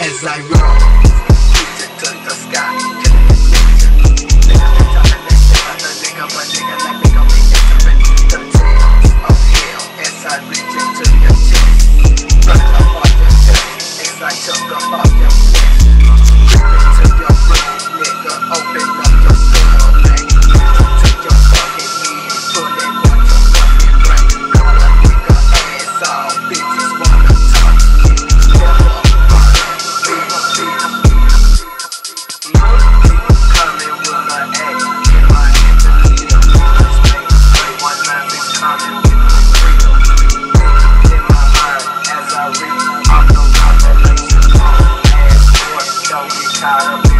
As I roll, the sky. tired of